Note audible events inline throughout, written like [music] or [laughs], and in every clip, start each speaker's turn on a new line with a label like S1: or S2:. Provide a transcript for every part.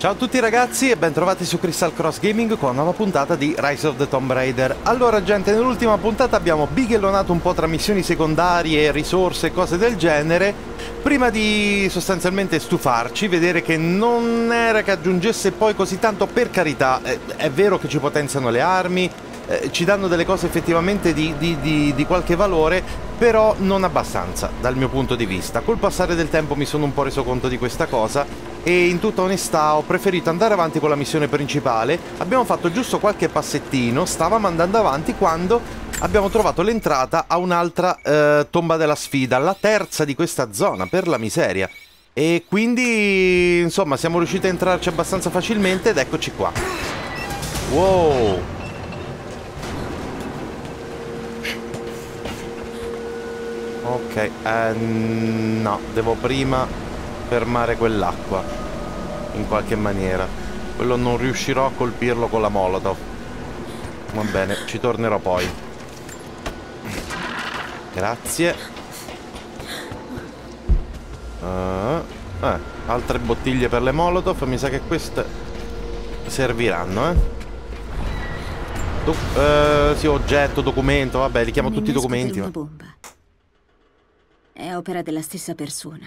S1: Ciao a tutti ragazzi e bentrovati su Crystal Cross Gaming con una nuova puntata di Rise of the Tomb Raider. Allora gente, nell'ultima puntata abbiamo bighellonato un po' tra missioni secondarie, risorse e cose del genere, prima di sostanzialmente stufarci, vedere che non era che aggiungesse poi così tanto, per carità, è, è vero che ci potenziano le armi, eh, ci danno delle cose effettivamente di, di, di, di qualche valore, però non abbastanza dal mio punto di vista. Col passare del tempo mi sono un po' reso conto di questa cosa e in tutta onestà ho preferito andare avanti con la missione principale. Abbiamo fatto giusto qualche passettino, stavamo andando avanti quando abbiamo trovato l'entrata a un'altra eh, tomba della sfida, la terza di questa zona, per la miseria. E quindi, insomma, siamo riusciti a entrarci abbastanza facilmente ed eccoci qua. Wow! Ok, eh, no, devo prima fermare quell'acqua in qualche maniera. Quello non riuscirò a colpirlo con la molotov. Va bene, ci tornerò poi. Grazie. Uh, eh, altre bottiglie per le molotov. Mi sa che queste serviranno, eh. Do uh, sì, oggetto, documento, vabbè, li chiamo tutti i documenti.
S2: Bomba. È opera della stessa persona.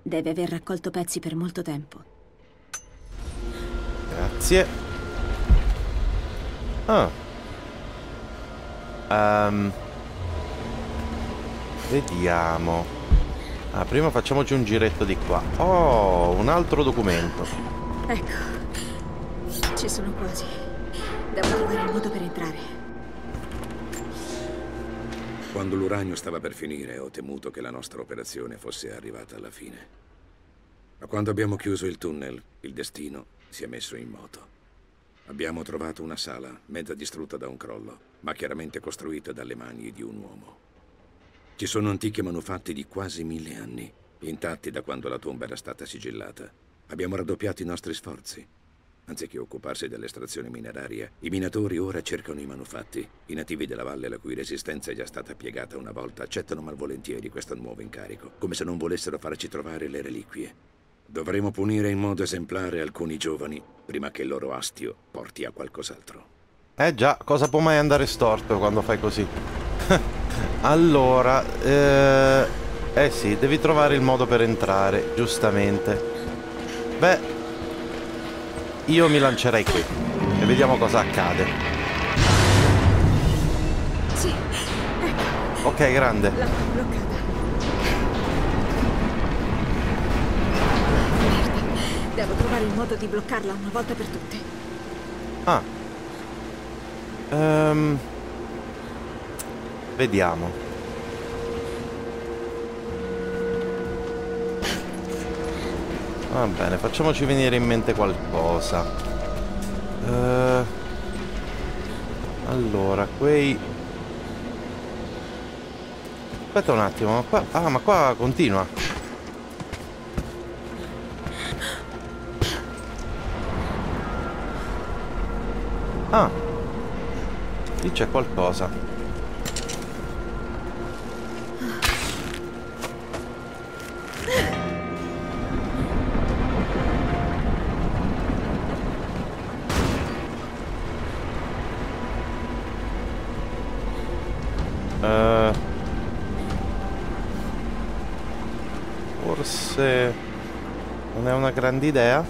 S2: Deve aver raccolto pezzi per molto tempo.
S1: Grazie. Ah. Um. Vediamo. Ah, prima facciamoci un giretto di qua. Oh, un altro documento.
S2: Ecco. Ci sono quasi. Devo trovare il modo per entrare.
S3: Quando l'uranio stava per finire, ho temuto che la nostra operazione fosse arrivata alla fine. Ma quando abbiamo chiuso il tunnel, il destino si è messo in moto. Abbiamo trovato una sala, mezza distrutta da un crollo, ma chiaramente costruita dalle mani di un uomo. Ci sono antichi manufatti di quasi mille anni, intatti da quando la tomba era stata sigillata. Abbiamo raddoppiato i nostri sforzi. Anziché occuparsi dell'estrazione mineraria, i minatori ora cercano i manufatti. I nativi della valle, la cui resistenza è già stata piegata una volta, accettano malvolentieri questo nuovo incarico, come se non volessero farci trovare le reliquie. Dovremo punire in modo esemplare alcuni giovani prima che il loro astio porti a qualcos'altro.
S1: Eh già, cosa può mai andare storto quando fai così? [laughs] allora, eh... eh sì, devi trovare il modo per entrare, giustamente. Beh, io mi lancerei qui e vediamo cosa accade.
S2: Sì.
S1: Ok, grande.
S2: Devo trovare il modo di bloccarla una volta per tutte.
S1: Ah. Um, vediamo. Va bene, facciamoci venire in mente qualcosa. Uh, allora, quei... Aspetta un attimo, ma qua... Ah, ma qua continua. Ah. Lì c'è qualcosa. Grande idea.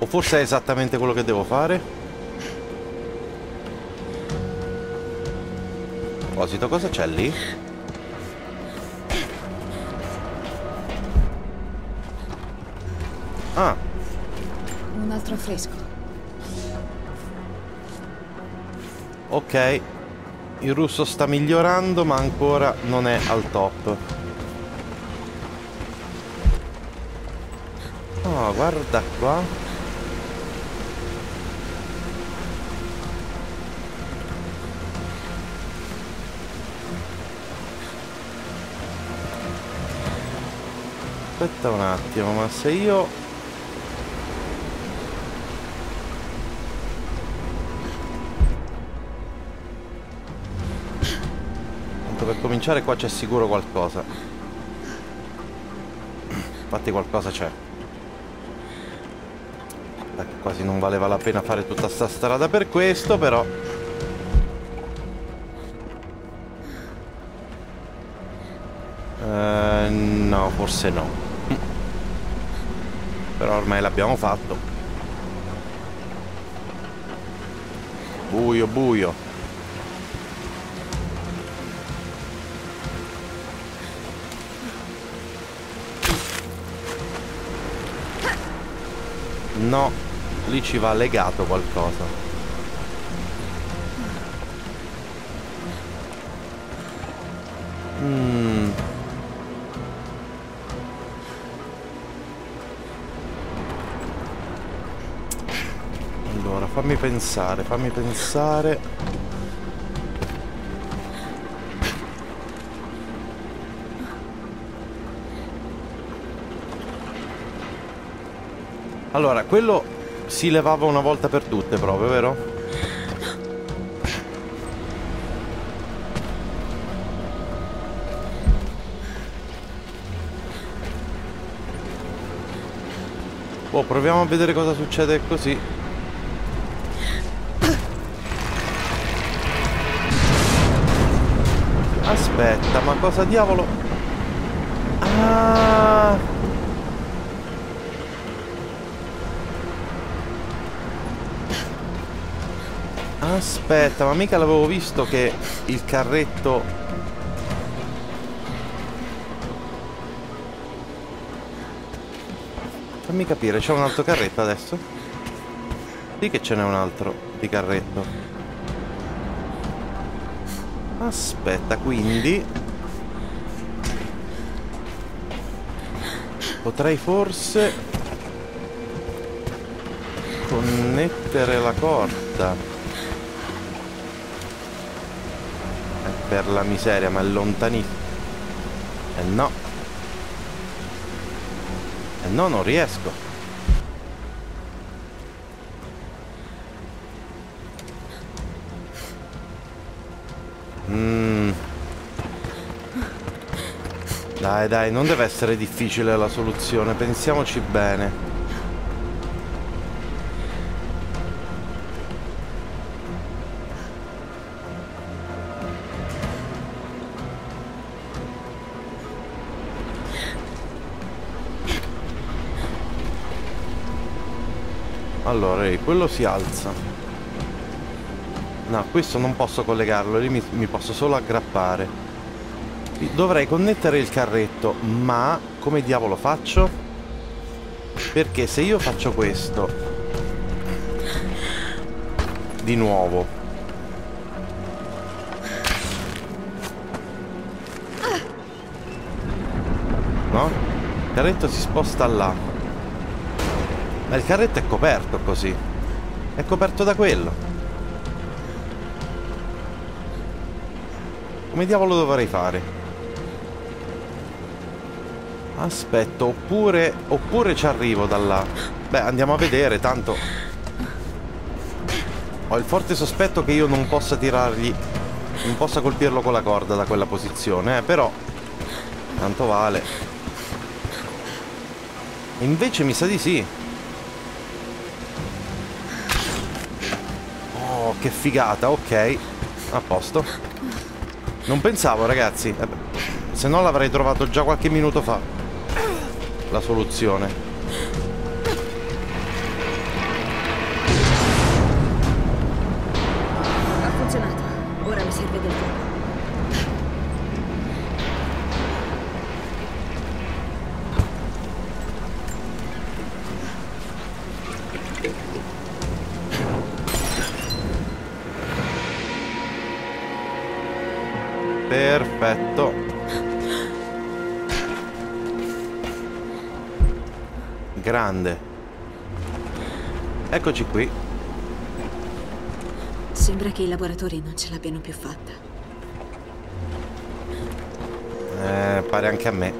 S1: O forse è esattamente quello che devo fare. proposito, cosa c'è lì? Ah.
S2: Un altro affresco.
S1: Ok. Il russo sta migliorando, ma ancora non è al top. Guarda qua. Aspetta un attimo, ma se io... Per cominciare qua c'è sicuro qualcosa. Infatti qualcosa c'è. Aspetta, che quasi non valeva la pena fare tutta sta strada per questo, però... Eh, no, forse no. Però ormai l'abbiamo fatto. Buio, buio. No, lì ci va legato qualcosa. Mm. Allora, fammi pensare, fammi pensare. Allora, quello si levava una volta per tutte proprio, vero? Oh, proviamo a vedere cosa succede così. Aspetta, ma cosa diavolo? Ah... Aspetta, ma mica l'avevo visto che il carretto... Fammi capire, c'è un altro carretto adesso? Sì che ce n'è un altro di carretto. Aspetta, quindi... Potrei forse... Connettere la corda. Per la miseria, ma è lontanissimo. E eh no. E eh no, non riesco. Mm. Dai, dai, non deve essere difficile la soluzione, pensiamoci bene. Allora, quello si alza. No, questo non posso collegarlo, lì mi, mi posso solo aggrappare. Dovrei connettere il carretto, ma come diavolo faccio? Perché se io faccio questo di nuovo no? il carretto si sposta là ma il carretto è coperto così. È coperto da quello. Come diavolo dovrei fare? Aspetta, oppure... Oppure ci arrivo da là. Beh, andiamo a vedere, tanto... Ho il forte sospetto che io non possa tirargli... Non possa colpirlo con la corda da quella posizione, eh, però... Tanto vale. Invece mi sa di sì. Che figata, ok. A posto. Non pensavo, ragazzi. Eh, se no l'avrei trovato già qualche minuto fa. La soluzione. Eccoci qui.
S2: Sembra che i laboratori non ce l'abbiano più fatta.
S1: Eh, pare anche a me.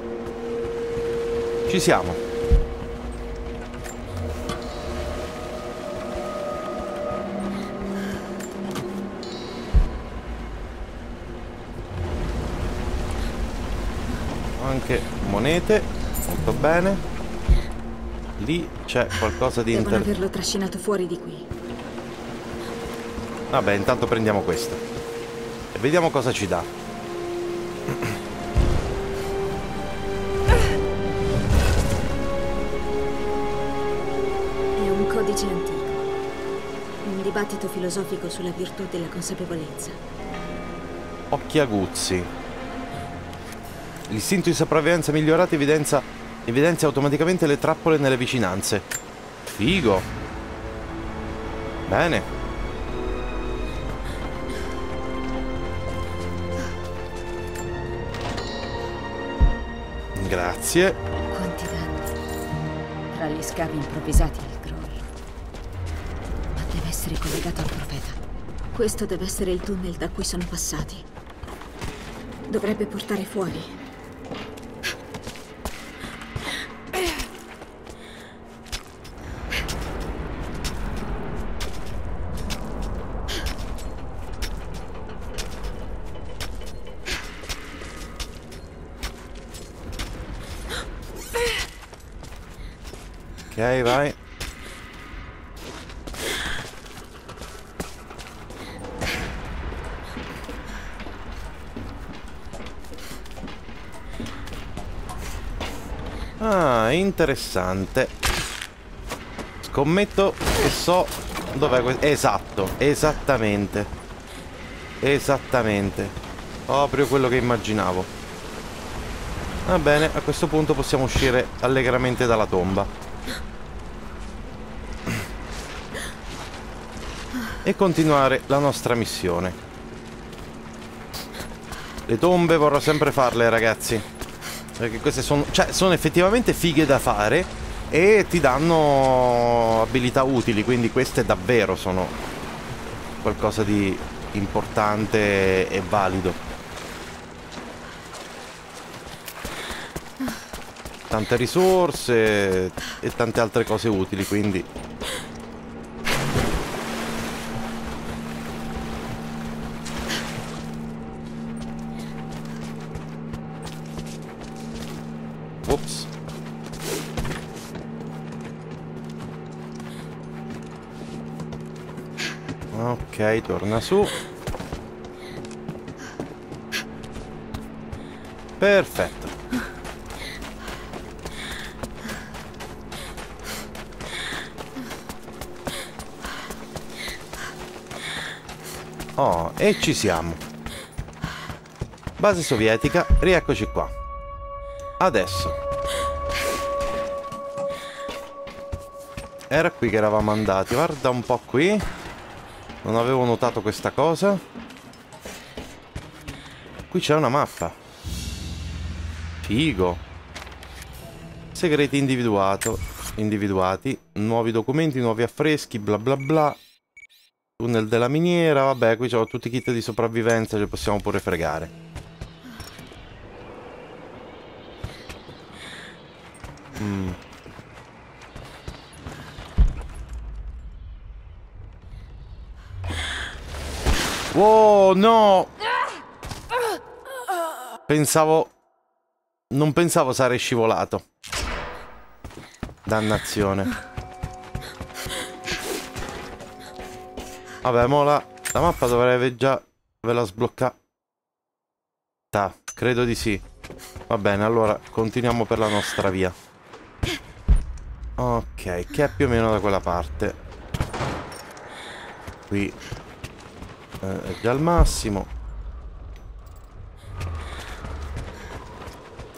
S1: Ci siamo. anche monete molto bene Lì c'è qualcosa di
S2: Devono
S1: inter...
S2: averlo trascinato fuori di qui.
S1: Vabbè, intanto prendiamo questo. E vediamo cosa ci dà.
S2: È un codice antico. Un dibattito filosofico sulla virtù della consapevolezza.
S1: Occhi aguzzi. L'istinto di sopravvivenza migliorato evidenzia, evidenzia automaticamente le trappole nelle vicinanze. Figo. Bene. Grazie.
S2: Quanti danni. Tra gli scavi improvvisati e il Groll. Ma deve essere collegato al profeta. Questo deve essere il tunnel da cui sono passati. Dovrebbe portare fuori.
S1: Ok, vai. Ah, interessante. Scommetto che so dov'è questo. Esatto, esattamente. Esattamente. Proprio quello che immaginavo. Va bene, a questo punto possiamo uscire allegramente dalla tomba. E continuare la nostra missione. Le tombe vorrò sempre farle, ragazzi. Perché queste sono, cioè, sono effettivamente fighe da fare e ti danno abilità utili, quindi queste davvero sono qualcosa di importante e valido. Tante risorse e tante altre cose utili, quindi torna su. Perfetto. Oh, e ci siamo. Base sovietica, rieccoci qua. Adesso. Era qui che eravamo andati. Guarda un po' qui. Non avevo notato questa cosa. Qui c'è una mappa. Figo. Segreti individuato. Individuati. Nuovi documenti, nuovi affreschi, bla bla bla. Tunnel della miniera. Vabbè, qui c'ho tutti i kit di sopravvivenza. Ci possiamo pure fregare. Mm. Wow, no! Pensavo... Non pensavo sarei scivolato. Dannazione. Vabbè, mo la, la mappa dovrebbe già ve la sbloccare. Credo di sì. Va bene, allora continuiamo per la nostra via. Ok, che è più o meno da quella parte. Qui eh, è già al massimo.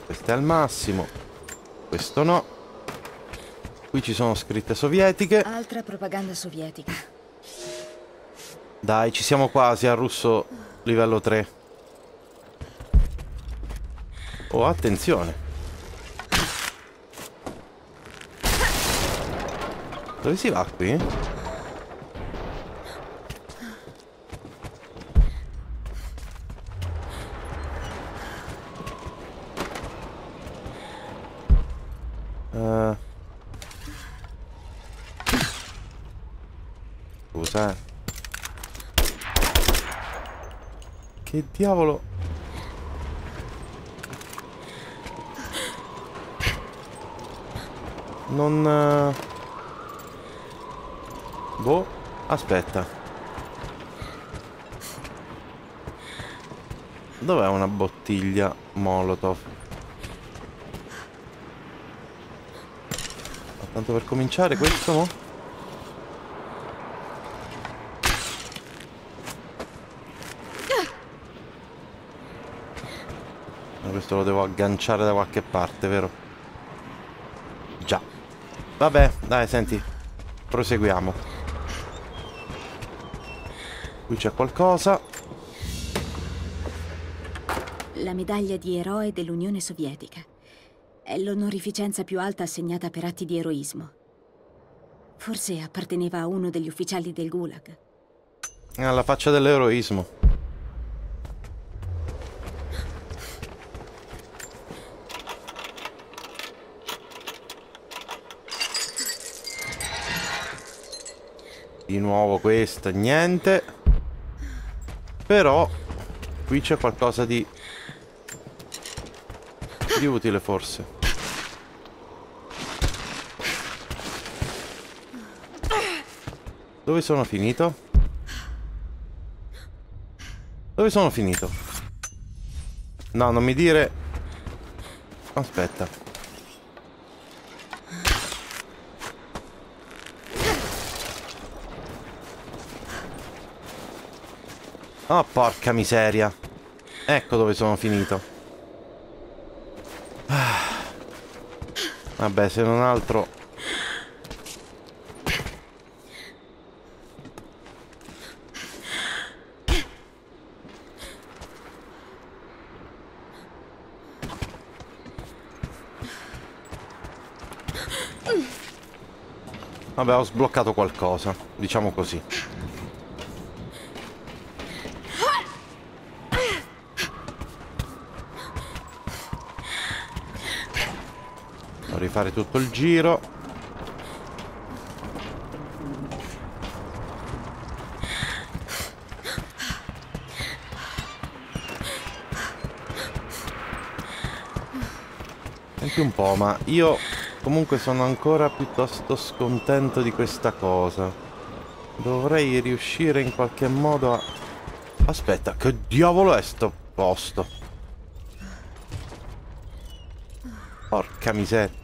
S1: Questo è al massimo. Questo no. Qui ci sono scritte sovietiche.
S2: Altra propaganda sovietica.
S1: Dai, ci siamo quasi al russo livello 3. Oh, attenzione. Dove si va qui? Uh. Scusa, eh. Che diavolo? Non... eh, Boh, aspetta. Dov'è una bottiglia Molotov? Ma Tanto per cominciare questo, mo? Questo lo devo agganciare da qualche parte, vero? Già. Vabbè, dai, senti. Proseguiamo. Qui c'è qualcosa.
S2: La medaglia di eroe dell'Unione Sovietica. È l'onorificenza più alta assegnata per atti di eroismo. Forse apparteneva a uno degli ufficiali del Gulag.
S1: Alla faccia dell'eroismo. Di nuovo questa, niente. Però qui c'è qualcosa di... di utile forse. Dove sono finito? Dove sono finito? No, non mi dire... Aspetta. Oh, porca miseria. Ecco dove sono finito. Vabbè, se non altro... Vabbè, ho sbloccato qualcosa, diciamo così. Rifare tutto il giro. Senti un po', ma io comunque sono ancora piuttosto scontento di questa cosa. Dovrei riuscire in qualche modo a... Aspetta, che diavolo è sto posto? Porca miseria.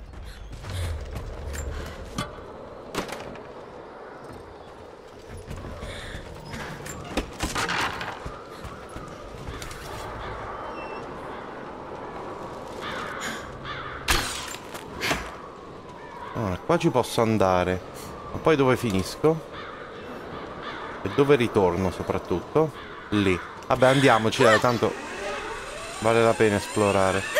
S1: Qua ci posso andare. Ma poi dove finisco? E dove ritorno soprattutto? Lì. Vabbè, andiamoci, dai, tanto vale la pena esplorare.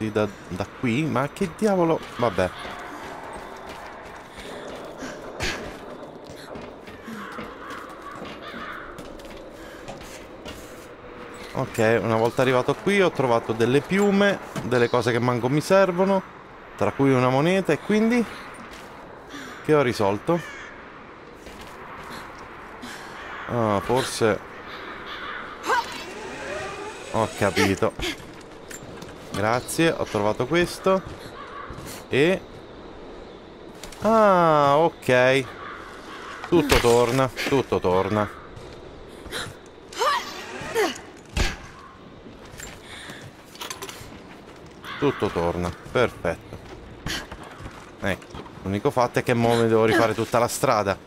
S1: Lanciarsi da, da qui? Ma che diavolo? Vabbè. Ok, una volta arrivato qui ho trovato delle piume, delle cose che manco mi servono, tra cui una moneta e quindi... Che ho risolto? Ah, forse... Ho capito. Grazie, ho trovato questo. E... Ah, ok. Tutto torna, tutto torna. Tutto torna, perfetto. Ecco, l'unico fatto è che mo mi devo rifare tutta la strada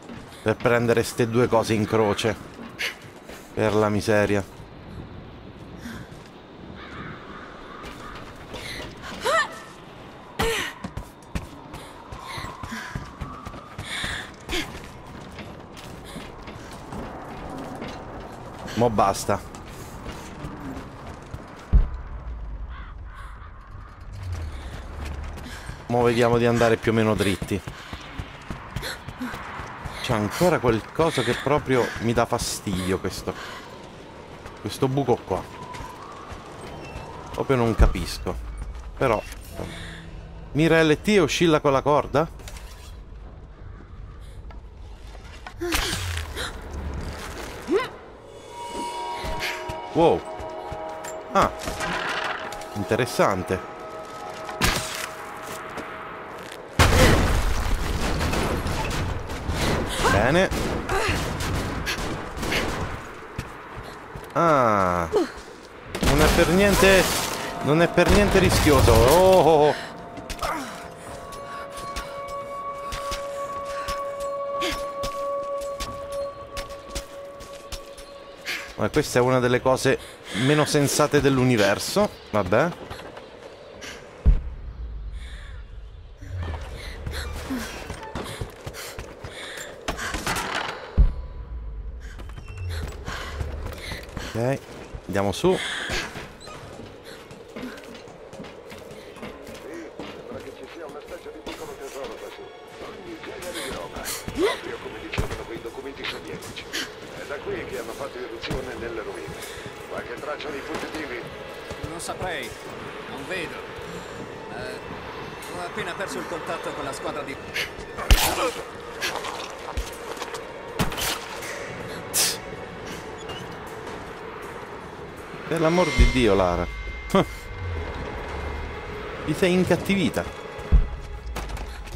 S1: per prendere ste due cose in croce. Per la miseria. Mo basta. Mo vediamo di andare più o meno dritti. C'è ancora quel coso che proprio mi dà fastidio questo. Questo buco qua. Proprio non capisco. Però... Mira LT e oscilla con la corda? Wow. Ah. Interessante. Bene. Ah. Non è per niente... Non è per niente rischioso. Oh. oh, oh. Ma questa è una delle cose meno sensate dell'universo. Vabbè. Ok, andiamo su. Per l'amor di Dio, Lara. Ti sei incattivita.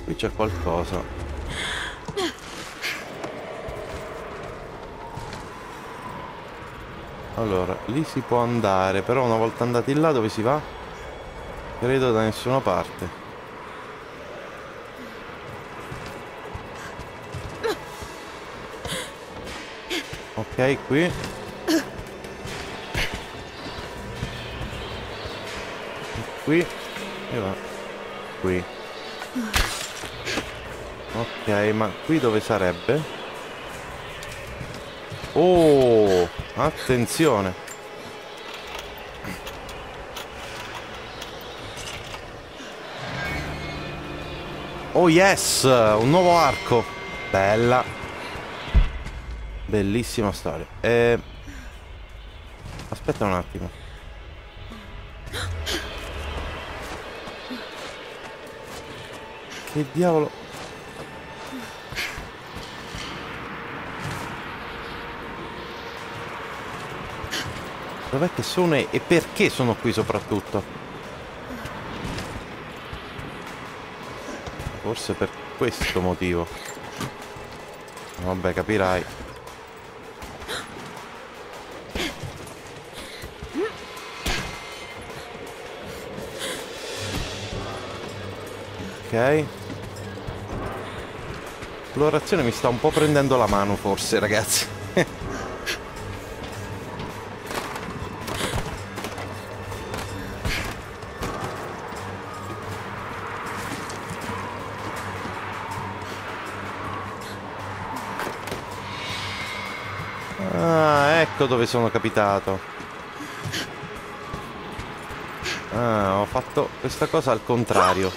S1: Qui c'è qualcosa. Allora, lì si può andare, però una volta andati là dove si va? Credo da nessuna parte. Ok, qui. Qui. E va. Qui. Ok, ma qui dove sarebbe? Oh, attenzione. Oh yes, un nuovo arco. Bella. Bellissima storia. Eh... Aspetta un attimo. Che diavolo? Dov'è che sono e perché sono qui soprattutto? Forse per questo motivo. Vabbè, capirai. Ok. L'orazione mi sta un po' prendendo la mano forse, ragazzi. Ah, ecco dove sono capitato. Ah, ho fatto questa cosa al contrario.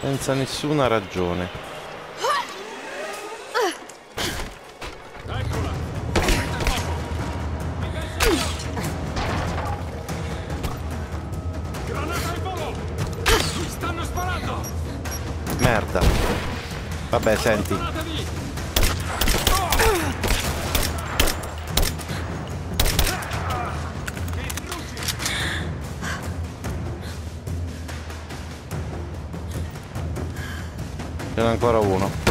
S1: Senza nessuna ragione. Merda. Vabbè, senti. Ce n'è ancora uno.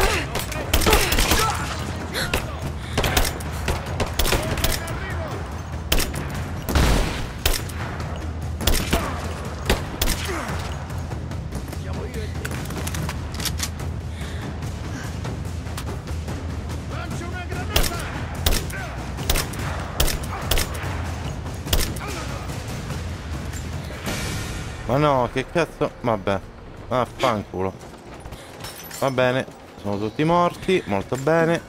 S1: Che cazzo? Vabbè. Affanculo. Va bene. Sono tutti morti. Molto bene.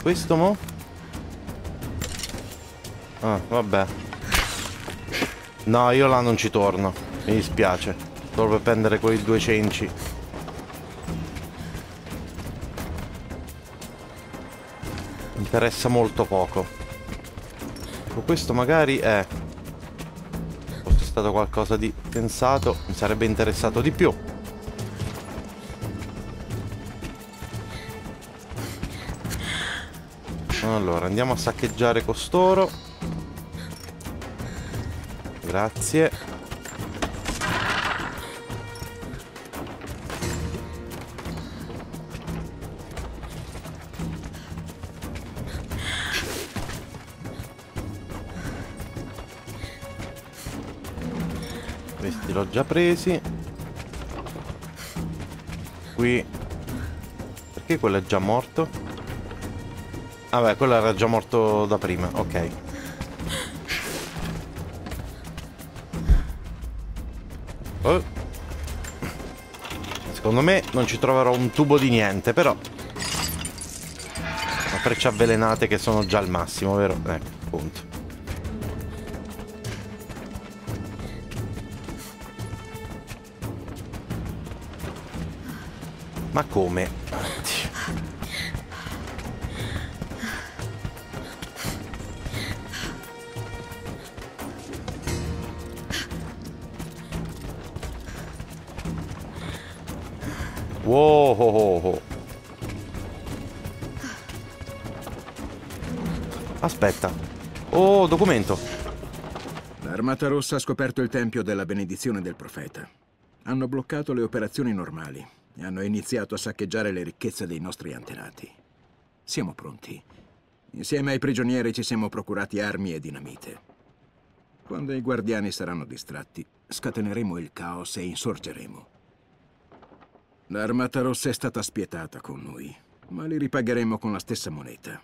S1: Questo mo? Ah, vabbè. No, io là non ci torno. Mi dispiace. Solo per prendere quei due cenci. Interessa molto poco. Questo magari è... Fosse stato qualcosa di pensato, mi sarebbe interessato di più. Allora, andiamo a saccheggiare costoro. Grazie. Già presi. Qui... Perché quello è già morto? Vabbè, quello era già morto da prima, ok. Oh. Secondo me non ci troverò un tubo di niente, però... Frecce avvelenate che sono già al massimo, vero? Ecco, appunto. Ma come? Wow. ho, ho, ho. Aspetta. Oh, documento.
S4: L'Armata Rossa ha scoperto il tempio della benedizione del profeta. Hanno bloccato le operazioni normali hanno iniziato a saccheggiare le ricchezze dei nostri antenati. Siamo pronti. Insieme ai prigionieri ci siamo procurati armi e dinamite. Quando i guardiani saranno distratti, scateneremo il caos e insorgeremo. L'Armata Rossa è stata spietata con noi, ma li ripagheremo con la stessa moneta.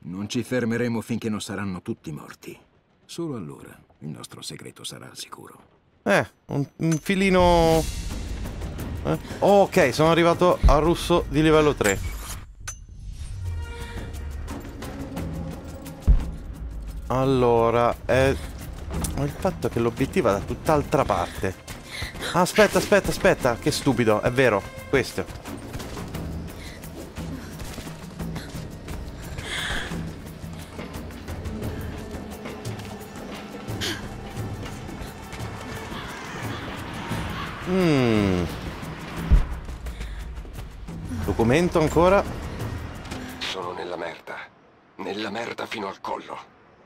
S4: Non ci fermeremo finché non saranno tutti morti. Solo allora il nostro segreto sarà al sicuro.
S1: Eh, un, un filino... Eh? Ok, sono arrivato al russo di livello 3. Allora, è... il fatto che l'obiettivo è da tutt'altra parte. Aspetta, aspetta, aspetta, che stupido, è vero, questo. Documento ancora?
S5: Sono nella merda. Nella merda fino al collo.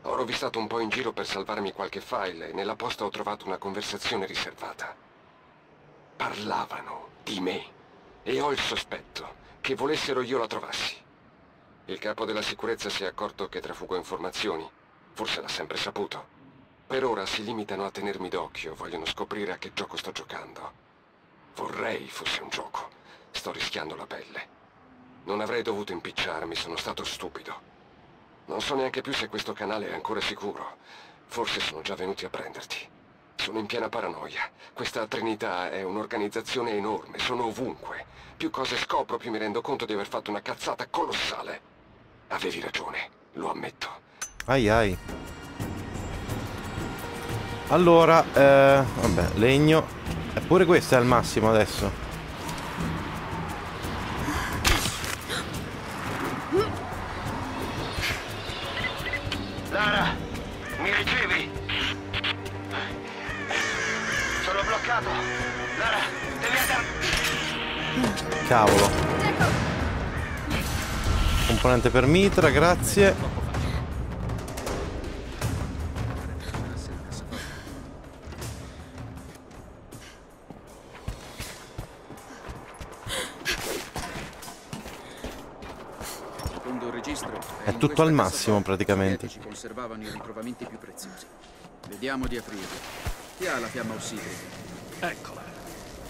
S5: Ho rovistato un po' in giro per salvarmi qualche file e nella posta ho trovato una conversazione riservata. Parlavano di me e ho il sospetto che volessero io la trovassi. Il capo della sicurezza si è accorto che trafugo informazioni. Forse l'ha sempre saputo. Per ora si limitano a tenermi d'occhio, vogliono scoprire a che gioco sto giocando. Vorrei fosse un gioco. Sto rischiando la pelle. Non avrei dovuto impicciarmi, sono stato stupido. Non so neanche più se questo canale è ancora sicuro. Forse sono già venuti a prenderti. Sono in piena paranoia. Questa Trinità è un'organizzazione enorme, sono ovunque. Più cose scopro, più mi rendo conto di aver fatto una cazzata colossale. Avevi ragione, lo ammetto.
S1: Ai ai. Allora, eh, vabbè, legno. Eppure questo è al massimo adesso. Cavolo. Componente per mitra, grazie.
S6: Secondo il registro,
S1: È tutto al massimo, praticamente.
S6: i medici conservavano i ritrovamenti più preziosi. Vediamo di aprirli. Chi ha la fiamma ossidrica?
S7: Eccola.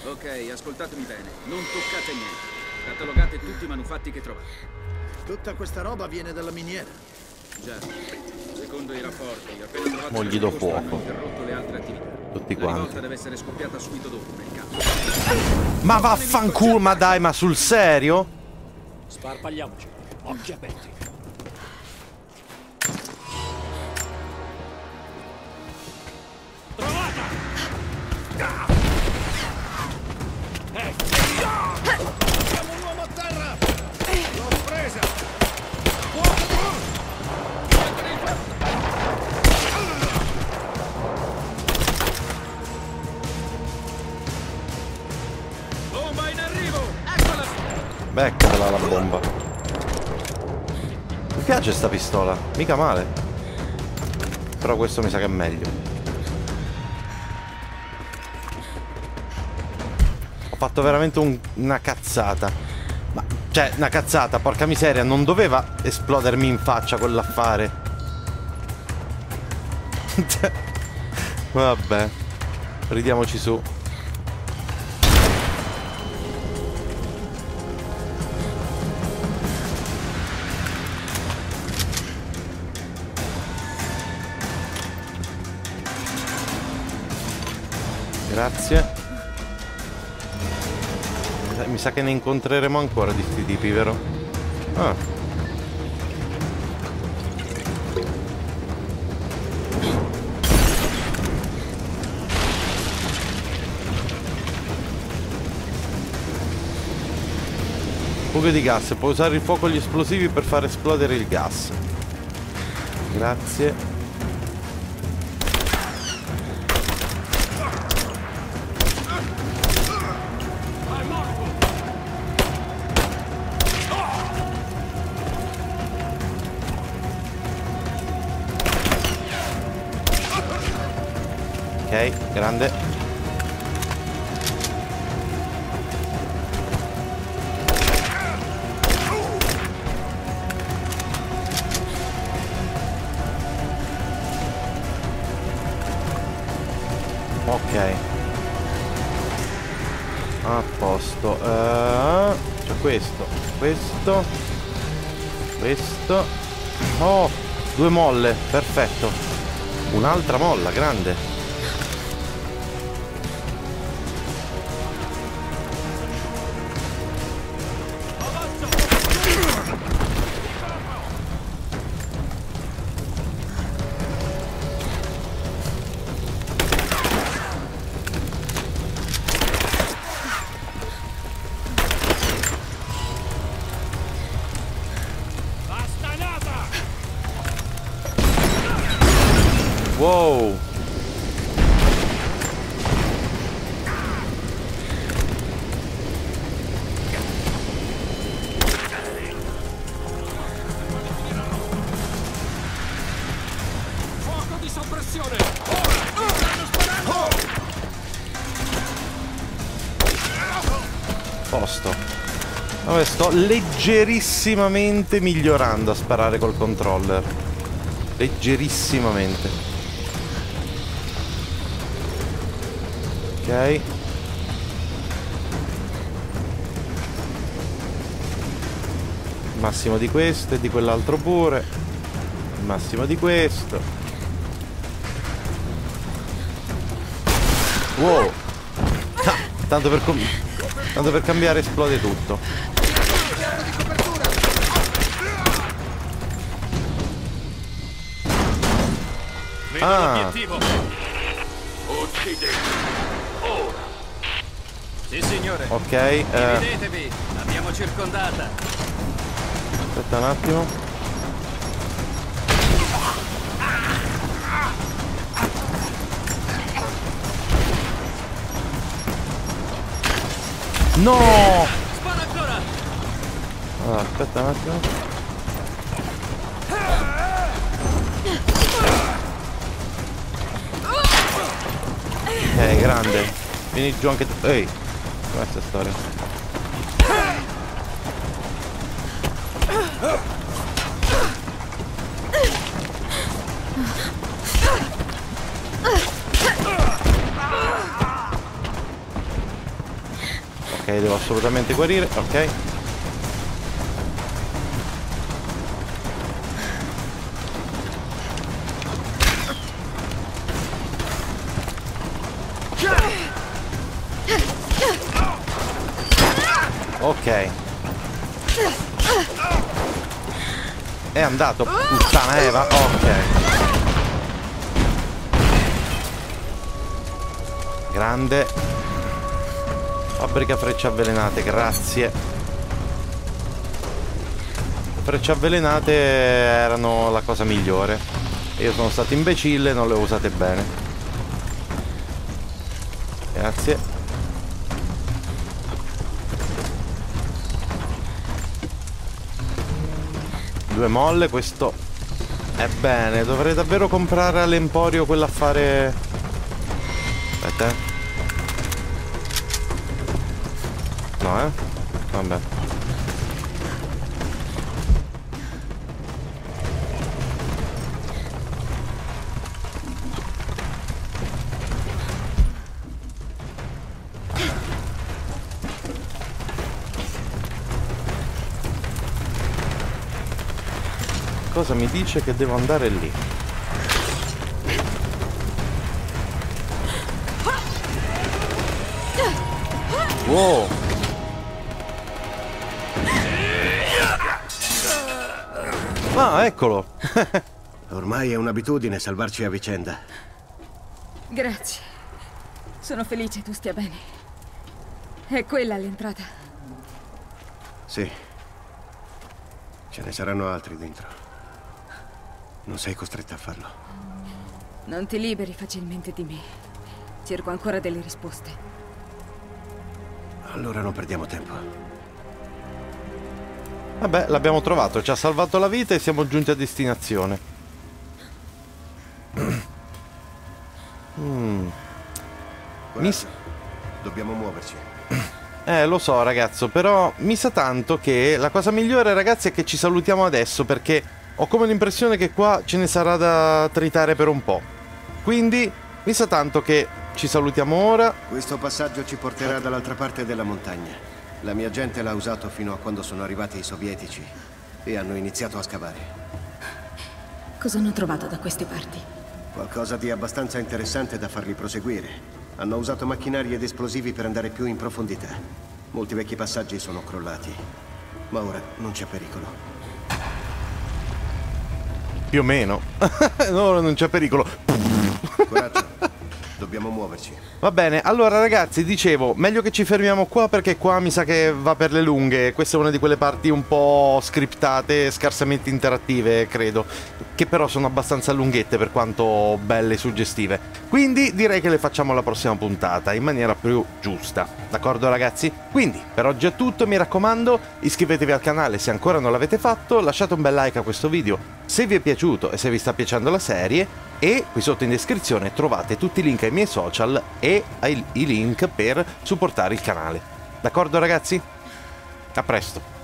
S6: Ok, ascoltatemi bene. Non toccate niente. Catalogate tutti i manufatti che trovate.
S8: Tutta questa roba viene dalla miniera.
S6: Già. Secondo i rapporti, appena trovato
S1: Mo'
S6: il
S1: gli do
S6: hanno
S1: fuoco.
S6: interrotto le altre attività.
S1: Tutti
S6: La
S1: quanti.
S6: rivolta deve essere scoppiata subito dopo, nel caso.
S1: Ma vaffanculo, ma dai, ma sul serio?
S7: Sparpagliamoci. Occhi aperti.
S1: Pistola, mica male. Però questo mi sa che è meglio. Ho fatto veramente un- una cazzata. Ma, cioè, una cazzata, porca miseria, non doveva esplodermi in faccia quell'affare. [laughs] Vabbè, ridiamoci su. Grazie. Mi sa- che ne incontreremo ancora di sti tipi, vero? Ah. Fuga di gas, può usare il fuoco e gli esplosivi per far esplodere il gas. Grazie. Grande. Ok. A posto. Eh, c'è questo, questo, questo. Oh, due molle, perfetto. Un'altra molla, grande. Leggerissimamente migliorando a sparare col controller. Leggerissimamente. Ok. Massimo di questo e di quell'altro pure. Massimo di questo. Wow. Ah, tanto per Tanto per cambiare esplode tutto.
S9: Vedo
S1: Ah.
S9: l'obiettivo!
S10: Uccide! Ora!
S7: Sì, signore.
S1: Ok, eh,
S7: Dividetevi, l'abbiamo circondata.
S1: aspetta un attimo. No!
S7: Spara ancora!
S1: Allora, aspetta un attimo. Grande. Vieni giù anche tu. Ehi, questa storia. Ok, devo assolutamente guarire. Ok. È andato, puttana Eva. Ok. Grande. Fabbrica frecce avvelenate, grazie. Frecce avvelenate erano la cosa migliore. Io sono stato imbecille non le ho usate bene. Due molle, questo è bene. Dovrei davvero comprare all'Emporio quell'affare... Aspetta. eh. No, eh? Vabbè. Cosa mi dice che devo andare lì? Wow! Ah, eccolo! [laughs]
S11: Ormai è un'abitudine salvarci a vicenda.
S2: Grazie. Sono felice tu stia bene. È quella l'entrata.
S11: Sì. Ce ne saranno altri dentro. Non sei costretta a farlo.
S2: Non ti liberi facilmente di me. Cerco ancora delle risposte.
S11: Allora non perdiamo tempo.
S1: Vabbè, l'abbiamo trovato, ci ha salvato la vita e siamo giunti a destinazione. [clears throat] Mm. Mi
S11: Dobbiamo muoverci. [clears throat]
S1: Eh, lo so ragazzo, però mi sa tanto che la cosa migliore ragazzi è che ci salutiamo adesso perché ho come l'impressione che qua ce ne sarà da tritare per un po'. Quindi mi sa tanto che ci salutiamo ora.
S11: Questo passaggio ci porterà dall'altra parte della montagna. La mia gente l'ha usato fino a quando sono arrivati i sovietici e hanno iniziato a scavare.
S2: Cosa hanno trovato da queste parti?
S11: Qualcosa di abbastanza interessante da farli proseguire. Hanno usato macchinari ed esplosivi per andare più in profondità. Molti vecchi passaggi sono crollati, ma ora non c'è pericolo.
S1: Più o meno. [laughs] no, non c'è pericolo.
S11: Coraggio, dobbiamo muoverci.
S1: Va bene, allora ragazzi, dicevo, meglio che ci fermiamo qua perché qua mi sa che va per le lunghe. Questa è una di quelle parti un po' scriptate, scarsamente interattive, credo, che però sono abbastanza lunghette per quanto belle e suggestive. Quindi direi che le facciamo alla prossima puntata in maniera più giusta. D'accordo ragazzi? Quindi, per oggi è tutto, mi raccomando, iscrivetevi al canale se ancora non l'avete fatto, lasciate un bel like a questo video se vi è piaciuto e se vi sta piacendo la serie e qui sotto in descrizione trovate tutti i link ai miei social e ai, i link per supportare il canale. D'accordo ragazzi? A presto!